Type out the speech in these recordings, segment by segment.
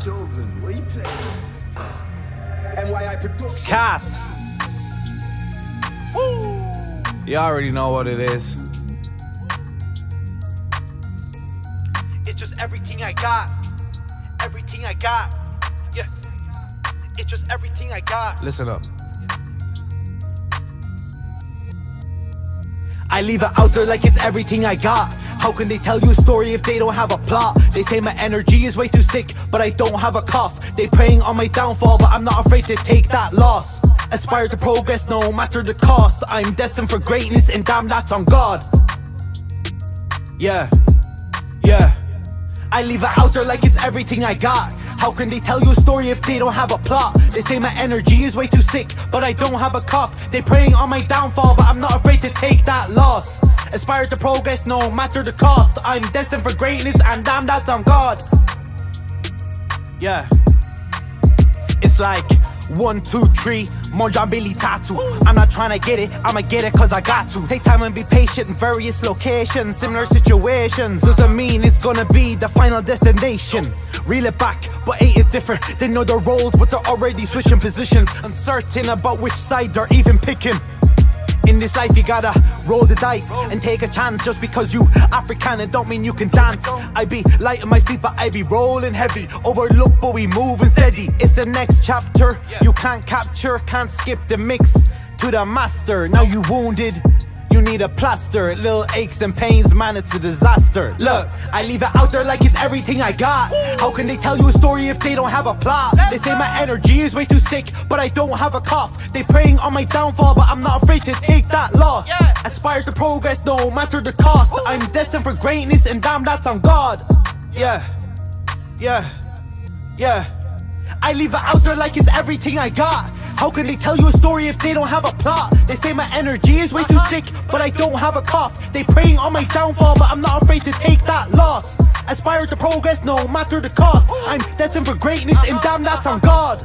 Joven, what you playing against? NYI Production. Khass. You already know what it is. It's just everything I got. Everything I got. Yeah. It's just everything I got. Listen up. I leave it out there like it's everything I got. How can they tell you a story if they don't have a plot? They say my energy is way too sick, but I don't have a cough. They preying on my downfall, but I'm not afraid to take that loss. Aspire to progress no matter the cost. I'm destined for greatness, and damn, that's on God. Yeah, yeah. I leave it out there like it's everything I got. How can they tell you a story if they don't have a plot? They say my energy is way too sick, but I don't have a cough. They preying on my downfall, but I'm not afraid to take that loss. Aspire to progress no matter the cost. I'm destined for greatness, and damn, that's on God. Yeah. It's like one, two, three, Monjan Billy tattoo. I'm not trying to get it, I'ma get it cause I got to. Take time and be patient in various locations, similar situations. Doesn't mean it's gonna be the final destination. Reel it back, but ain't it different? They know their roles, but they're already switching positions. Uncertain about which side they're even picking. In this life, you gotta roll the dice and take a chance. Just because you African, it don't mean you can dance. I be light on my feet, but I be rolling heavy. Overlook, but we moving steady. It's the next chapter. You can't capture, can't skip the mix to the master. Now you wounded. You need a plaster, little aches and pains, man, it's a disaster. Look, I leave it out there like it's everything I got. How can they tell you a story if they don't have a plot? They say my energy is way too sick, but I don't have a cough. They preying on my downfall, but I'm not afraid to take that loss. Aspire to progress, no matter the cost. I'm destined for greatness, and damn, that's on God. Yeah, yeah, yeah. I leave it out there like it's everything I got. How can they tell you a story if they don't have a plot? They say my energy is way too uh-huh. sick, but I don't have a cough. They praying on my downfall, but I'm not afraid to take that loss. Aspire to progress no matter the cost. I'm destined for greatness, and damn, that's on God.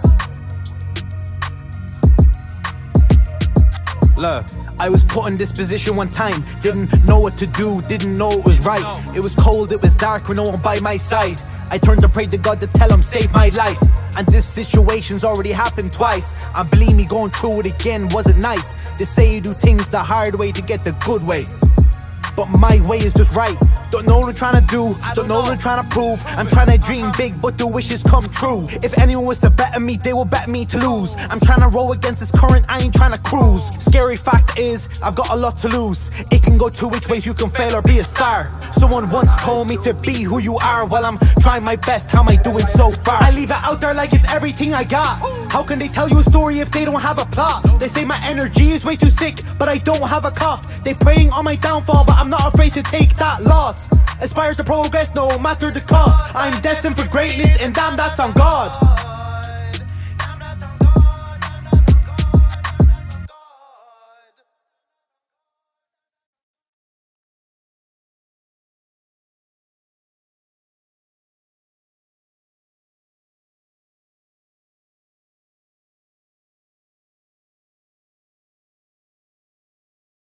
Look. I was put in this position one time, didn't know what to do, didn't know it was right. It was cold, it was dark with no one by my side. I turned to pray to God to tell him save my life. And this situation's already happened twice. And believe me, going through it again wasn't nice. They say you do things the hard way to get the good way. But my way is just right. Don't know what I'm trying to do, don't know what I'm trying to prove. I'm trying to dream big, but the wishes come true. If anyone was to bet on me, they will bet me to lose. I'm trying to roll against this current, I ain't trying to cruise. Scary fact is, I've got a lot to lose. It can go two which ways, you can fail or be a star. Someone once told me to be who you are while I'm trying my best. How am I doing so far? I leave it out there like it's everything I got. How can they tell you a story if they don't have a plot? They say my energy is way too sick, but I don't have a cough. They preying on my downfall, but I'm not afraid to take that loss. Aspire to progress no matter the cost. I'm destined for greatness, and damn, that's on God.